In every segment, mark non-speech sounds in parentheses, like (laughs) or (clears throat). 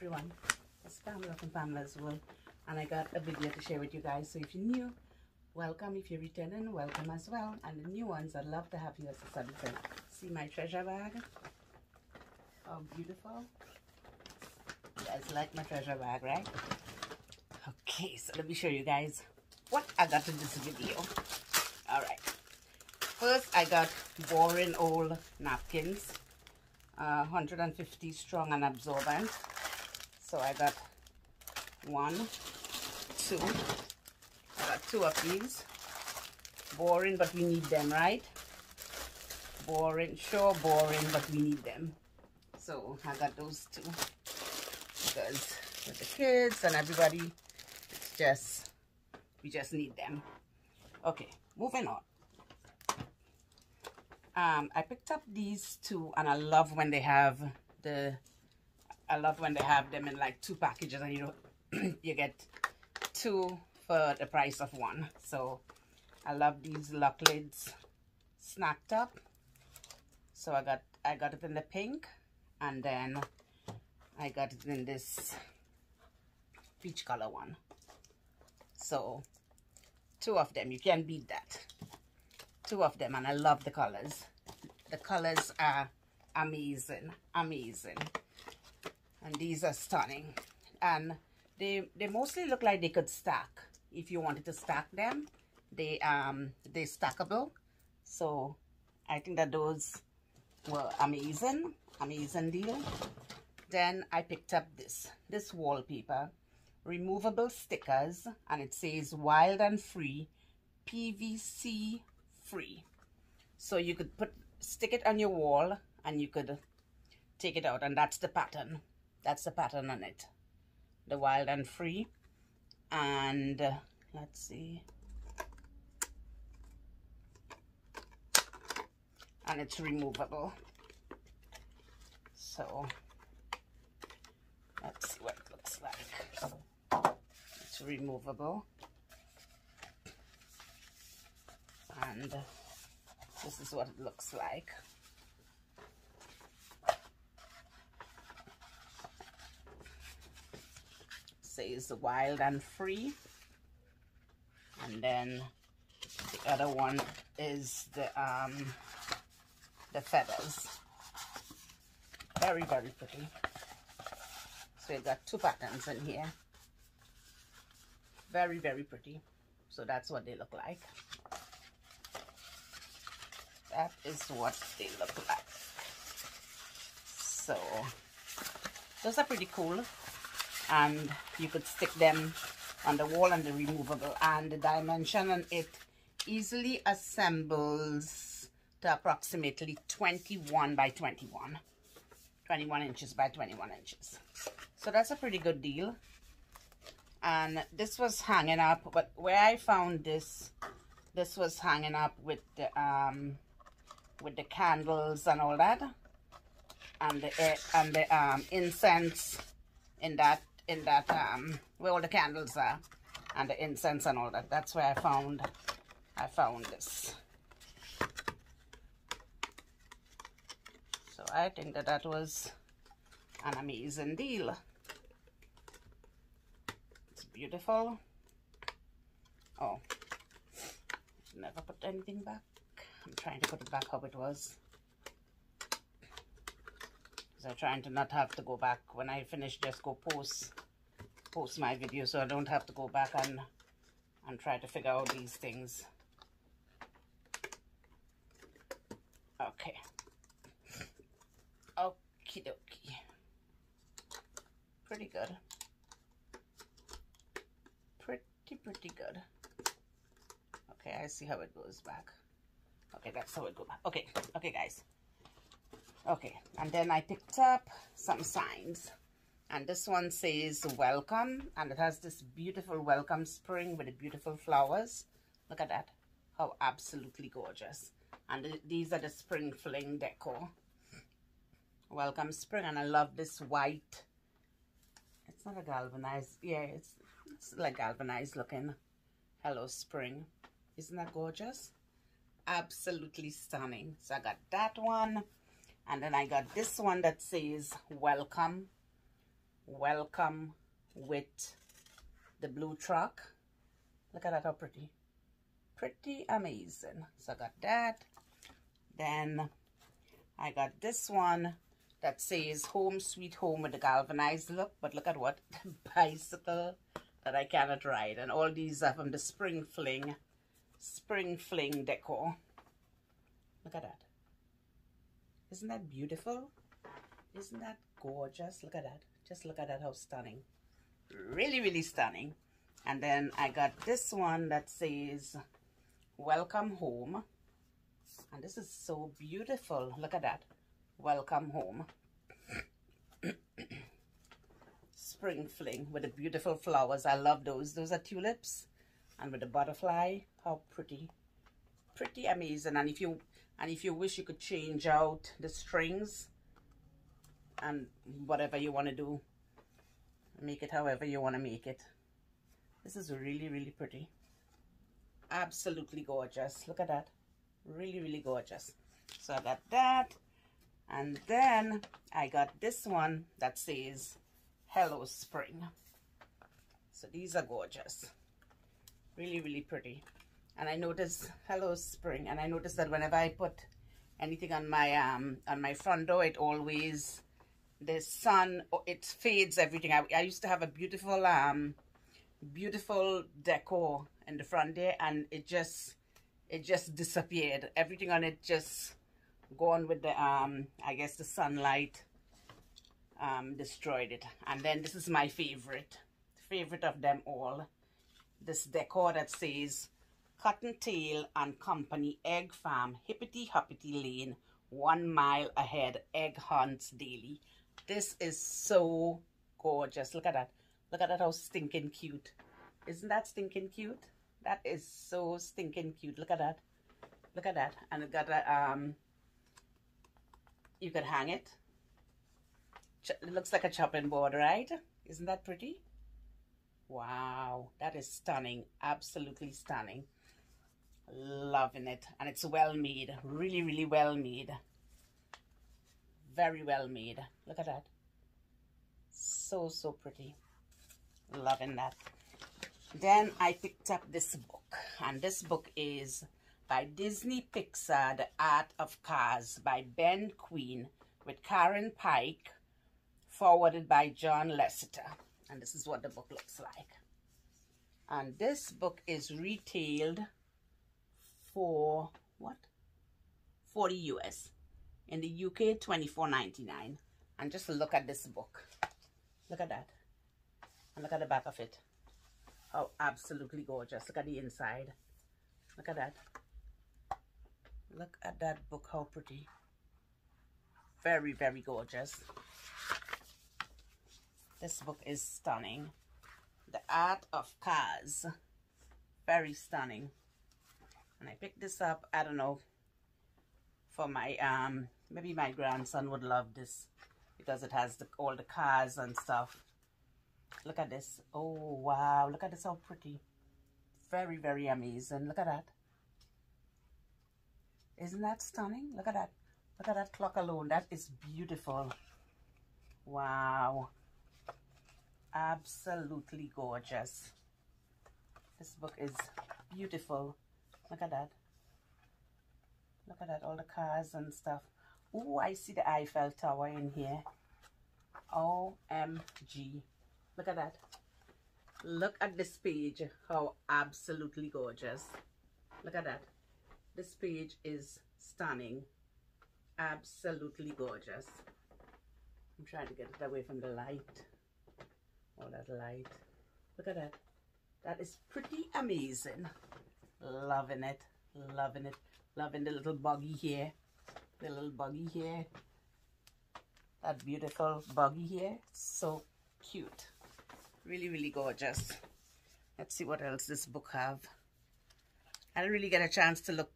everyone. It's Pamela from Pamela's World and I got a video to share with you guys. So if you're new, welcome. If you're returning, welcome as well. And the new ones, I'd love to have you as a subscriber. See my treasure bag? How beautiful. You guys like my treasure bag, right? Okay, so let me show you guys what I got in this video. Alright. First, I got boring old napkins. Uh, 150 strong and absorbent. So I got one, two. I got two of these. Boring, but we need them, right? Boring, sure boring, but we need them. So I got those two. Because with the kids and everybody, it's just, we just need them. Okay, moving on um, I picked up these two and I love when they have the I love when they have them in like two packages and you know (clears throat) you get two for the price of one. So I love these lock lids snacked up. So I got I got it in the pink and then I got it in this peach color one. So two of them. You can't beat that. Two of them and I love the colors. The colors are amazing, amazing. And these are stunning. And they, they mostly look like they could stack. If you wanted to stack them, they, um, they're stackable. So I think that those were amazing, amazing deal. Then I picked up this, this wallpaper, removable stickers, and it says wild and free PVC free. So you could put stick it on your wall and you could take it out and that's the pattern. That's the pattern on it. The wild and free. And uh, let's see. And it's removable. So let's see what it looks like. It's removable. and this is what it looks like says wild and free. And then the other one is the um the feathers. Very very pretty. So you got two patterns in here. Very very pretty. So that's what they look like. That is what they look like. So those are pretty cool and you could stick them on the wall and the removable. And the dimension on it easily assembles to approximately 21 by 21 21 inches by 21 inches. So that's a pretty good deal. And this was hanging up but where I found this this was hanging up with the um with the candles and all that. And the eh, and the um, incense in that in that um, where all the candles are and the incense and all that. That's where I found I found this. So I think that that was an amazing deal. It's beautiful. Oh. Never put anything back. I'm trying to put it back how it was. I'm trying to not have to go back. When I finish, just go post post my video so I don't have to go back and, and try to figure out these things. Okay. Okie dokie. Pretty good. Pretty, pretty good. Okay, I see how it goes back. Okay, that's how it goes. Back. Okay, okay, guys. Okay, and then I picked up some signs. And this one says welcome. And it has this beautiful welcome spring with the beautiful flowers. Look at that. How absolutely gorgeous. And th these are the spring fling decor. Welcome spring. And I love this white. It's not a galvanized. Yeah, it's, it's like galvanized looking. Hello spring. Isn't that gorgeous? absolutely stunning so i got that one and then i got this one that says welcome welcome with the blue truck. Look at that, how pretty. Pretty amazing. So I got that. Then I got this one that says home sweet home with the galvanized look. But look at what (laughs) bicycle that I cannot ride. And all these are from the Spring Fling, Spring Fling decor. Look at that. Isn't that beautiful? Isn't that gorgeous? Look at that. Just look at that, how stunning. Really, really stunning. And then I got this one that says, welcome home. And this is so beautiful. Look at that. Welcome home. (coughs) Spring fling with the beautiful flowers. I love those. Those are tulips. And with the butterfly. How pretty. Pretty amazing. And if you and if you wish you could change out the strings and whatever you want to do. Make it however you want to make it. This is really really pretty. Absolutely gorgeous. Look at that. Really really gorgeous. So I got that. And then I got this one that says hello spring. So these are gorgeous. Really really pretty. And I noticed hello spring. And I noticed that whenever I put anything on my um on my front door it always the sun oh, it fades everything. I, I used to have a beautiful um beautiful decor in the front there and it just it just disappeared. Everything on it just gone with the um I guess the sunlight um destroyed it. And then this is my favorite favorite of them all. This decor that says Cottontail and Company Egg Farm Hippity Hoppity Lane one mile ahead egg hunts daily this is so gorgeous. Look at that. Look at that how stinking cute. Isn't that stinking cute? That is so stinking cute. Look at that. Look at that. And it got a, um, you could hang it. It looks like a chopping board, right? Isn't that pretty? Wow, that is stunning. Absolutely stunning. Loving it. And it's well made. Really, really well made very well made. Look at that. So, so pretty. Loving that. Then I picked up this book. And this book is by Disney Pixar, The Art of Cars by Ben Queen with Karen Paik, forwarded by John Lasseter. And this is what the book looks like. And this book is retailed for, what? 40 US in the UK 24.99 and just look at this book. Look at that. And look at the back of it. Oh absolutely gorgeous. Look at the inside. Look at that. Look at that book how pretty. Very very gorgeous. This book is stunning. The art of cars. Very stunning. And I picked this up I don't know for my um maybe my grandson would love this because it has the, all the cars and stuff. Look at this. Oh wow. Look at this how pretty. Very very amazing. Look at that. Isn't that stunning? Look at that. Look at that clock alone. That is beautiful. Wow. Absolutely gorgeous. This book is beautiful. Look at that. Look at that all the cars and stuff Oh, I see the Eiffel Tower in here. OMG. Look at that. Look at this page. How absolutely gorgeous. Look at that. This page is stunning. Absolutely gorgeous. I'm trying to get it away from the light. Oh, that light. Look at that. That is pretty amazing. Loving it. Loving it. Loving the little buggy here the little buggy here. That beautiful buggy here. So cute. Really really gorgeous. Let's see what else this book have. I didn't really get a chance to look.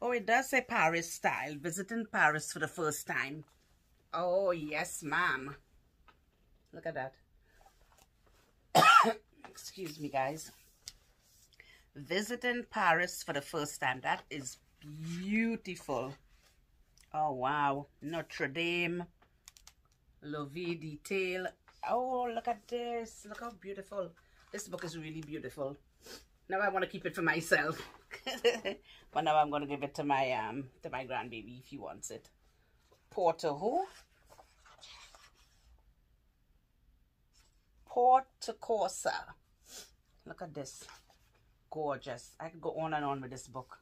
Oh it does say Paris style. Visiting Paris for the first time. Oh yes ma'am. Look at that. (coughs) Excuse me guys. Visiting Paris for the first time. That is beautiful Oh, wow. Notre Dame. Lovey Detail. Oh, look at this. Look how beautiful. This book is really beautiful. Now I want to keep it for myself. (laughs) but now I'm going to give it to my um to my grandbaby if he wants it. Porter who? Porto Corsa. Look at this. Gorgeous. I could go on and on with this book.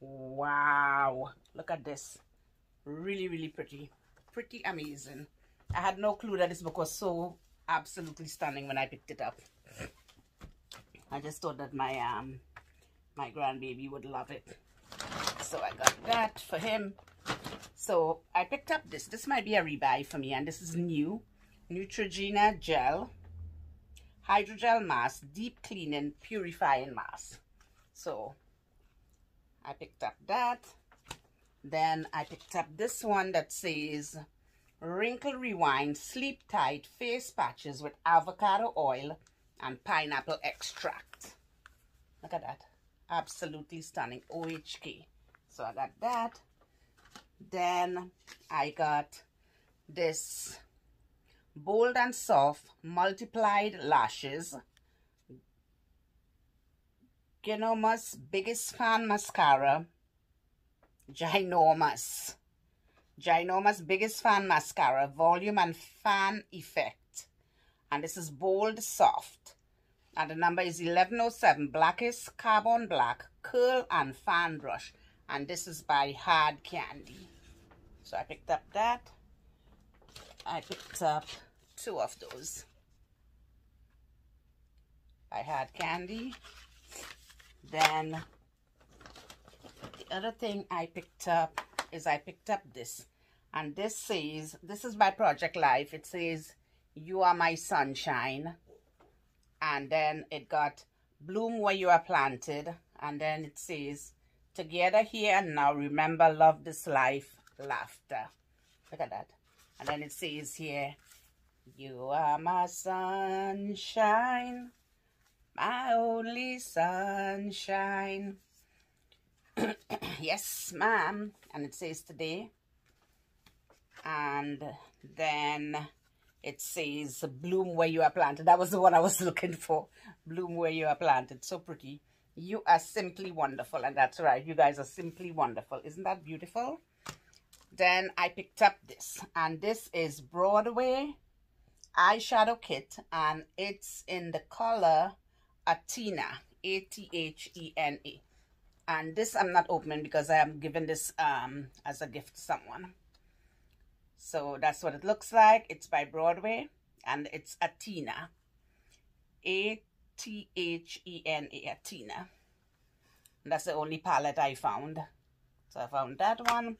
Wow. Look at this. Really, really pretty. Pretty amazing. I had no clue that this book was so absolutely stunning when I picked it up. I just thought that my um my grandbaby would love it. So I got that for him. So I picked up this. This might be a rebuy for me and this is new. Neutrogena Gel Hydrogel Mask Deep Cleaning Purifying Mask. So I picked up that. Then I picked up this one that says Wrinkle Rewind Sleep Tight Face Patches with Avocado Oil and Pineapple Extract. Look at that. Absolutely stunning. OHK. So I got that. Then I got this Bold and Soft Multiplied Lashes. Ginormous Biggest Fan Mascara. Ginormous. Ginormous Biggest Fan Mascara. Volume and Fan Effect. And this is Bold Soft. And the number is 1107. Blackest Carbon Black. Curl and Fan Brush. And this is by Hard Candy. So I picked up that. I picked up two of those. I had candy. Then the other thing I picked up is I picked up this. And this says, this is by Project Life. It says, you are my sunshine. And then it got bloom where you are planted. And then it says, together here and now, remember, love this life, laughter. Look at that. And then it says here, you are my sunshine, my only sunshine. (coughs) yes, ma'am. And it says today. And then it says bloom where you are planted. That was the one I was (laughs) looking for. Bloom where you are planted. So pretty. You are simply wonderful. And that's right. You guys are simply wonderful. Isn't that beautiful? Then I picked up this. And this is Broadway eyeshadow kit. And it's in the color Athena. A-T-H-E-N-A. And this I'm not opening because I am giving this um, as a gift to someone. So that's what it looks like. It's by Broadway. And it's Athena. A-T-H-E-N-A. Athena. And that's the only palette I found. So I found that one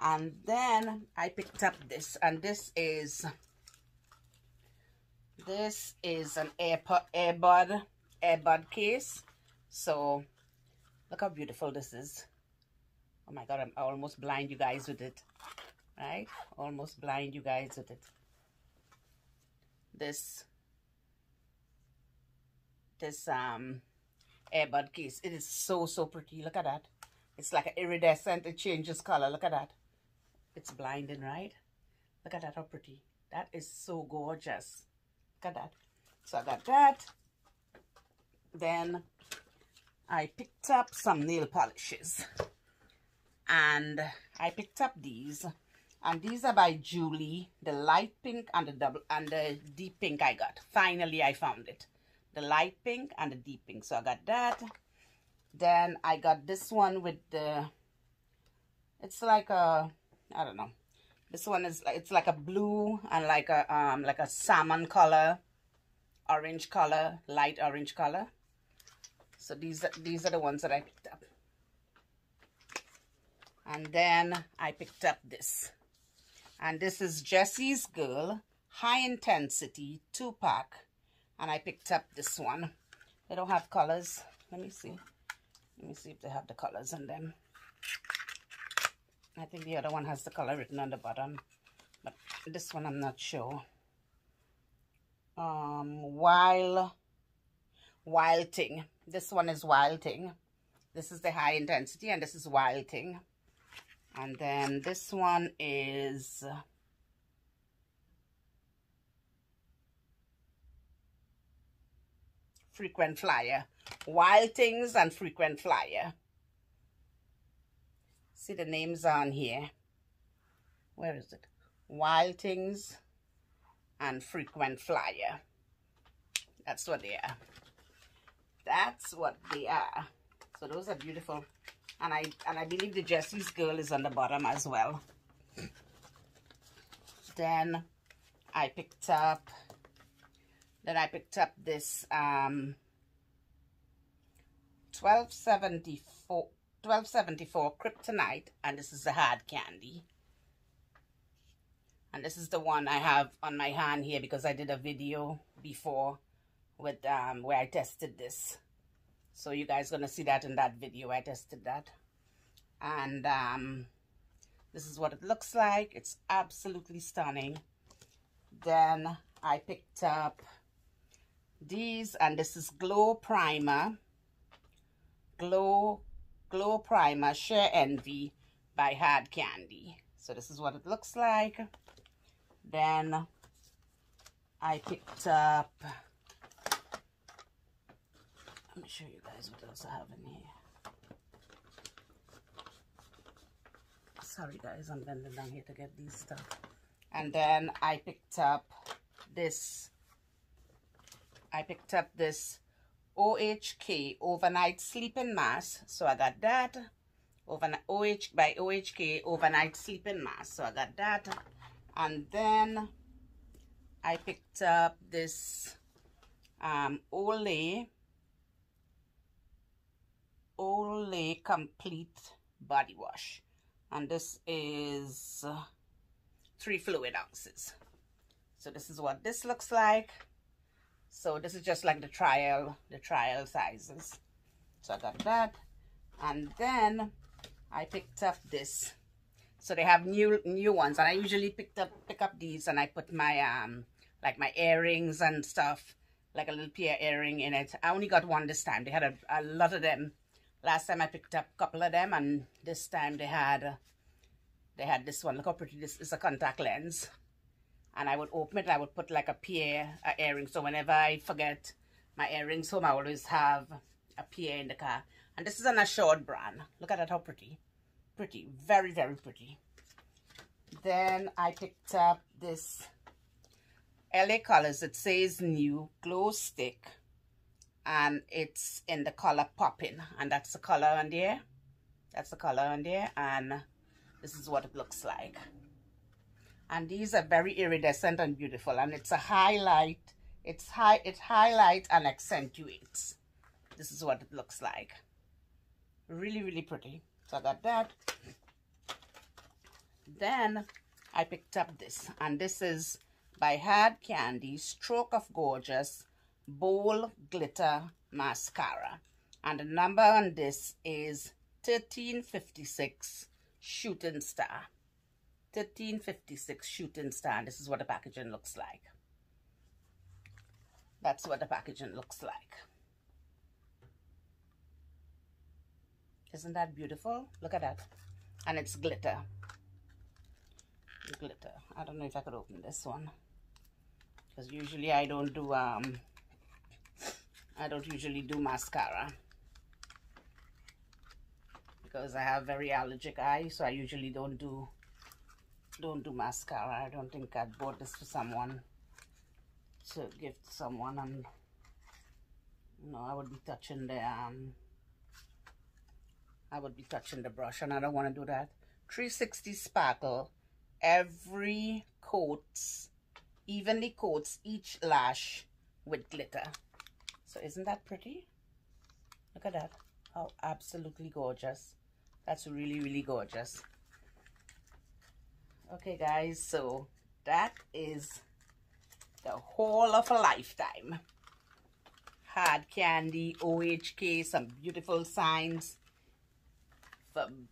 and then I picked up this and this is this is an AirPod earbud earbud case so look how beautiful this is oh my god I'm almost blind you guys with it right almost blind you guys with it this this um earbud case it is so so pretty look at that it's like an iridescent it changes color look at that it's blinding, right? Look at that, how pretty. That is so gorgeous. Look at that. So I got that. Then I picked up some nail polishes. And I picked up these. And these are by Julie. The light pink and the double and the deep pink I got. Finally I found it. The light pink and the deep pink. So I got that. Then I got this one with the it's like a I don't know. This one is it's like a blue and like a um like a salmon color, orange color, light orange color. So these are these are the ones that I picked up. And then I picked up this. And this is Jesse's Girl High Intensity 2-pack. And I picked up this one. They don't have colors. Let me see. Let me see if they have the colors in them. I think the other one has the color written on the bottom. But this one I'm not sure. Um, Wild, Wild Thing. This one is wilding. This is the high intensity and this is wilding. And then this one is... frequent flyer. Wildings and Frequent Flyer. See the names on here. Where is it? Wildings and Frequent Flyer. That's what they are. That's what they are. So those are beautiful. And I and I believe the Jesse's girl is on the bottom as well. Then I picked up then I picked up this um 1274 1274 Kryptonite and this is the hard candy. And this is the one I have on my hand here because I did a video before with um where I tested this. So you guys gonna see that in that video. I tested that. And um this is what it looks like. It's absolutely stunning. Then I picked up these and this is Glow Primer. Glow Glow Primer Sheer Envy by Hard Candy. So this is what it looks like. Then I picked up let me show you guys what else I have in here. sorry guys i'm bending down here to get these stuff. And then i picked up this i picked up this ohk overnight sleeping mask. So i got that. Overnight oh by ohk overnight sleeping mask. So i got that. And then i picked up this um olay olay complete body wash. And this is three fluid ounces. So this is what this looks like. So this is just like the trial the trial sizes. So i got that. And then i picked up this. So they have new new ones. And i usually picked up pick up these and i put my um like my earrings and stuff like a little pair earring in it. I only got one this time. They had a, a lot of them Last time I picked up a couple of them and this time they had they had this one. Look how pretty this is a contact lens. And I would open it I would put like a pair of earrings. So whenever I forget my earrings home, I always have a pair in the car. And this is an Assured brand. Look at that, how pretty. Pretty. Very, very pretty. Then I picked up this LA Colors. It says new glow stick and it's in the color popping and that's the color on there. That's the color on there and this is what it looks like. And these are very iridescent and beautiful and it's a highlight it's high it highlights and accentuates. This is what it looks like. Really really pretty. So i got that. Then i picked up this and this is by hard candy stroke of gorgeous Bold Glitter Mascara. And the number on this is 1356 Shooting Star. 1356 Shooting Star. And this is what the packaging looks like. That's what the packaging looks like. Isn't that beautiful? Look at that. And it's glitter. Glitter. I don't know if I could open this one. Because usually I don't do um, I don't usually do mascara because I have very allergic eyes so I usually don't do don't do mascara. I don't think I bought this for someone to give to someone and you know I would be touching the um I would be touching the brush and I don't want to do that. 360 sparkle every coats evenly coats each lash with glitter so isn't that pretty? Look at that. How absolutely gorgeous. That's really, really gorgeous. Okay, guys. So that is the whole of a lifetime. Hard candy, OHK, some beautiful signs from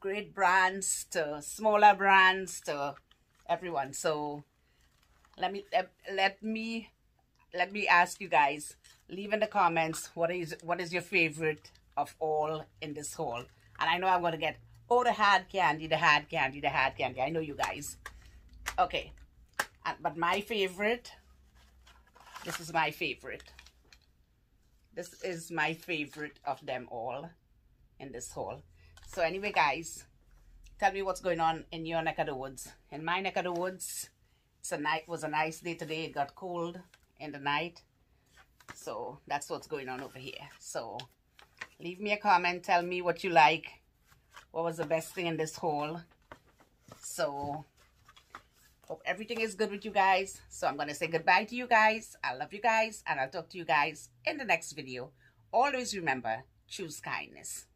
great brands to smaller brands to everyone. So let me let, let me let me ask you guys leave in the comments what is what is your favorite of all in this haul and i know i'm going to get oh the hard candy the hard candy the hard candy i know you guys okay uh, but my favorite this is my favorite This is my favorite of them all in this haul. So anyway, guys, tell me what's going on in your neck of the woods. In my neck of the woods, it's a night was a nice day today. It got cold in the night. So that's what's going on over here. So leave me a comment. Tell me what you like. What was the best thing in this haul. So hope everything is good with you guys. So I'm going to say goodbye to you guys. I love you guys. And I'll talk to you guys in the next video. Always remember, choose kindness.